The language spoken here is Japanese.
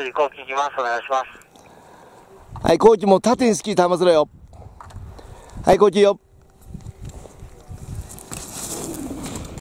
次こう聞きます。お願いします。はい、コーチも縦にスキー玉ずらよ。はい、コーチよ。